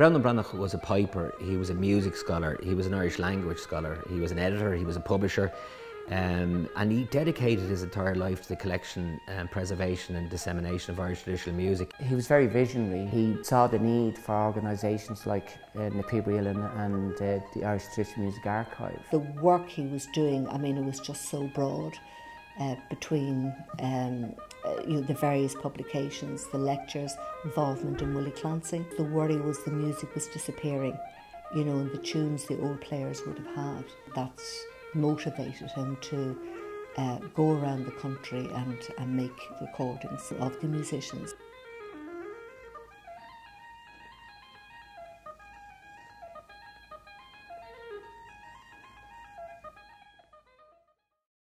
Breandán Breathnach was a piper, he was a music scholar, he was an Irish language scholar, he was an editor, he was a publisher, um, and he dedicated his entire life to the collection and preservation and dissemination of Irish traditional music. He was very visionary. He saw the need for organisations like uh, na Píobairí Uilleann and uh, the Irish Traditional Music Archive. The work he was doing, I mean, it was just so broad uh, between um, uh, you know, the various publications, the lectures, involvement in Willie Clancy. The worry was the music was disappearing, you know, and the tunes the old players would have had. That's motivated him to uh, go around the country and, and make recordings of the musicians.